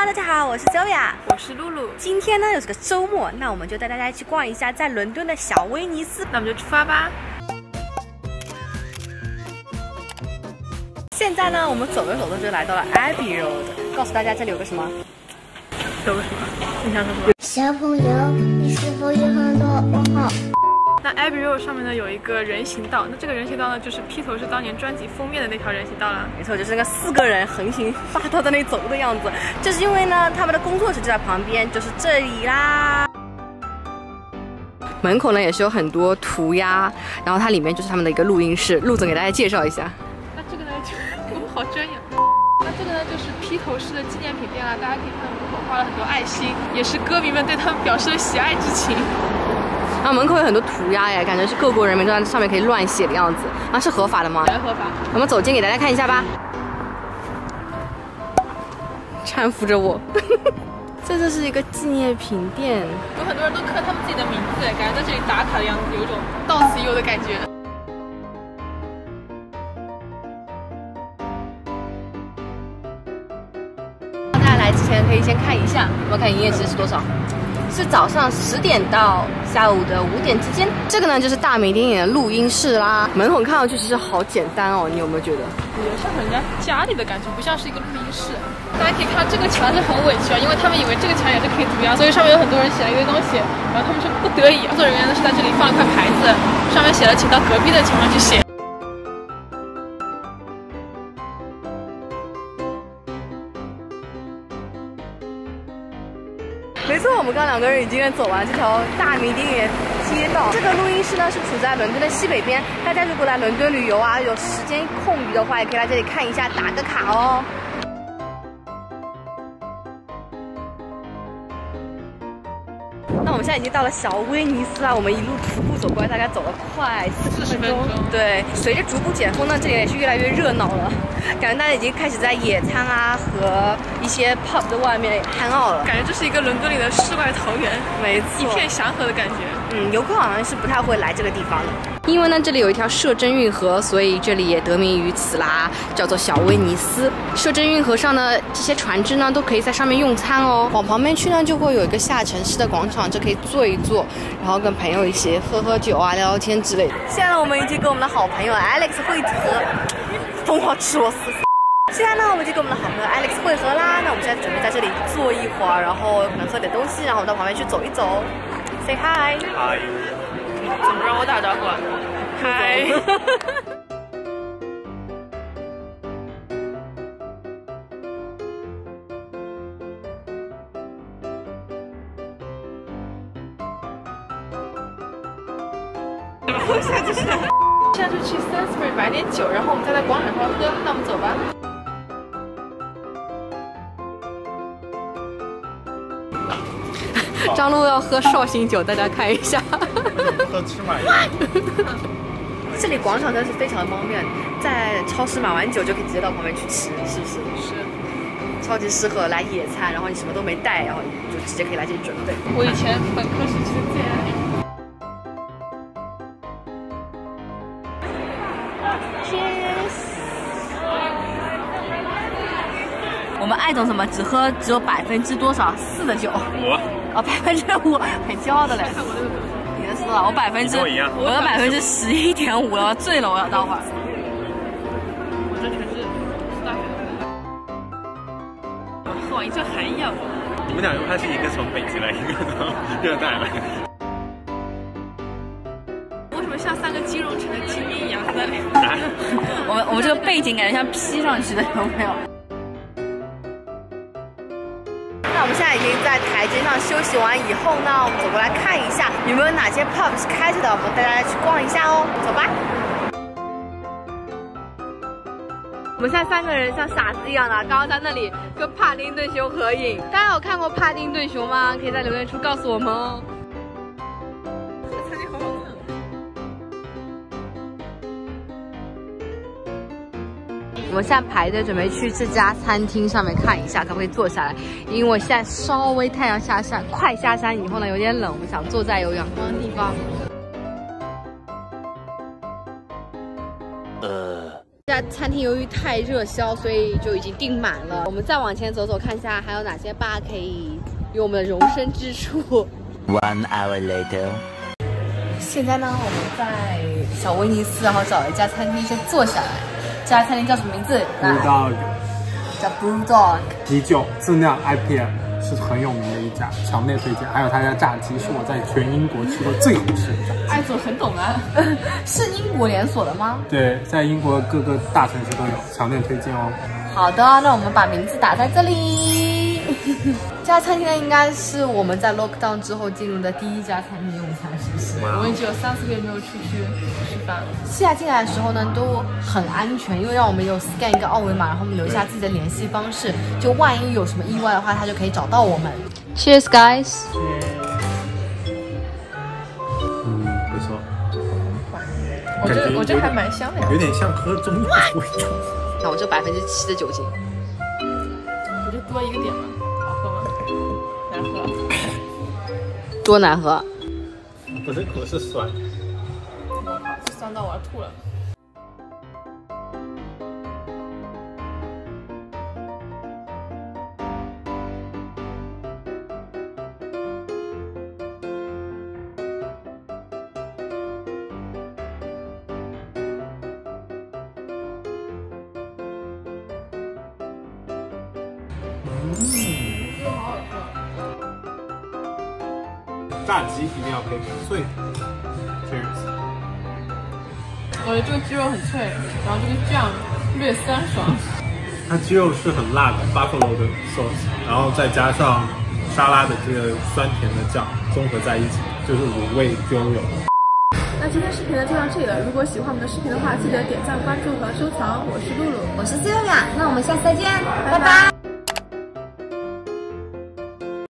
Hello，大家好，我是 Zoya，我是露露。今天呢又是个周末，那我们就带大家去逛一下在伦敦的小威尼斯。那我们就出发吧。现在呢，我们走着走着就来到了 Abbey Road，告诉大家这里有个什么？有个什么？你想说什么？小朋友，你是否有很多问号？那 Abbey Road 上面呢有一个人行道，那这个人行道呢就是披头士当年专辑封面的那条人行道了。没错，就是那个四个人横行霸道在那里走的样子。就是因为呢，他们的工作室就在旁边，就是这里啦。门口呢也是有很多涂鸦，然后它里面就是他们的一个录音室。陆总给大家介绍一下。那这个呢，就 我们好专业。那这个呢就是披头士的纪念品店啦，大家可以看到门口画了很多爱心，也是歌迷们对他们表示了喜爱之情。啊，门口有很多涂鸦耶，感觉是各国人民都在上面可以乱写的样子。啊，是合法的吗？全合法。我们走近给大家看一下吧。搀扶着我。这就是一个纪念品店，有很多人都刻他们自己的名字，感觉在这里打卡的样子，有一种到此一游的感觉。大家来之前可以先看一下，我们看营业时是多少。是早上十点到下午的五点之间。这个呢就是大名鼎鼎的录音室啦。门口看上去其实好简单哦，你有没有觉得？有像人家家里的感觉，不像是一个录音室。大家可以看到这个墙是很委屈啊，因为他们以为这个墙也是可以涂鸦，所以上面有很多人写了一堆东西，然后他们是不得已，工作人员呢是在这里放了块牌子，上面写了请到隔壁的墙上去写。没错，我们刚两个人已经走完这条大名鼎鼎街道。这个录音室呢是处在伦敦的西北边，大家如果来伦敦旅游啊，有时间空余的话，也可以来这里看一下，打个卡哦。那我们现在已经到了小威尼斯啊，我们一路徒步走过来，大概走了快四十分钟。对，随着逐步解封呢，这里也是越来越热闹了，感觉大家已经开始在野餐啊和一些 pub 的外面 hang out 了，感觉这是一个伦敦里的世外桃源，没错，一片祥和的感觉。嗯，游客好像是不太会来这个地方的，因为呢这里有一条摄政运河，所以这里也得名于此啦，叫做小威尼斯。摄政运河上的，这些船只呢都可以在上面用餐哦。往旁边去呢，就会有一个下沉式的广场，就可以坐一坐，然后跟朋友一起喝喝酒啊、聊聊天之类的。现在呢，我们已经跟我们的好朋友 Alex 会合，疯狂吃螺丝。现在呢，我们就跟我们的好朋友 Alex 汇合啦。那我们现在准备在这里坐一会儿，然后可能喝点东西，然后到旁边去走一走。Say hi。嗨。怎么不让我打招呼？嗨。现在就是，现在就去 Sainsbury 买点酒，然后我们再在广场上喝。那我们走吧。张璐要喝绍兴酒，大家看一下。喝吃买。这里广场真是非常方便，在超市买完酒就可以直接到旁边去吃，是不是？是。超级适合来野餐，然后你什么都没带，然后就直接可以来这里准备。我以前本科时期的最爱。我们艾总怎么只喝只有百分之多少四的酒？五。啊，百分之五，很骄傲的嘞。你的输了，我百分之，我有百分之十一点五了，醉了，我要待会儿。我这全是大学的。喝完一阵寒意啊！你们俩又还是一个从北极来，一个从热带来。为什么像三个金融城的精英一样在那里？我们我们这个背景感觉像 P 上去的，有没有？在已经在台阶上休息完以后呢，我们走过来看一下有没有哪些 pub 是开着的，我们带大家去逛一下哦，走吧。我们现在三个人像傻子一样的，刚刚在那里跟帕丁顿熊合影。大家有看过帕丁顿熊吗？可以在留言处告诉我们哦。我们现在排队准备去这家餐厅上面看一下，可不可以坐下来？因为我现在稍微太阳下山，快下山以后呢，有点冷，我们想坐在有阳光的地方。呃，这家餐厅由于太热销，所以就已经订满了。我们再往前走走，看一下还有哪些吧可以有我们的容身之处。One hour later. 现在呢，我们在小威尼斯，然后找了一家餐厅先坐下来。这家餐厅叫什么名字？来 Dog 叫 Brew Dog。啤酒自酿 IPA 是很有名的一家，强烈推荐。还有他家炸鸡是我在全英国吃过最好吃的炸鸡。艾总很懂啊。是英国连锁的吗？对，在英国各个大城市都有，强烈推荐哦。好的，那我们把名字打在这里。这家餐厅呢，应该是我们在 lockdown 之后进入的第一家餐厅用餐，是不是？我们已经有三四个月没有出去吃饭了。现在进来的时候呢，都很安全，因为让我们有 scan 一个二维码，然后我们留下自己的联系方式，就万一有什么意外的话，他就可以找到我们。Cheers, guys！嗯，不错，我觉得我觉得还蛮香的呀。有点像喝中药的味道。那我这百分之七的酒精，我就多一个点吧。多难喝。不是苦，是酸。我靠，这酸到我要吐了。炸鸡一定要配脆，Cheers。我觉得这个鸡肉很脆，然后这个酱略酸爽。它鸡肉是很辣的，buffalo 的 sauce，然后再加上沙拉的这个酸甜的酱综合在一起，就是五味拥有。那今天视频呢就到这里了。如果喜欢我们的视频的话，记得点赞、关注和收藏。我是露露，我是 Celia，那我们下次再见，拜拜。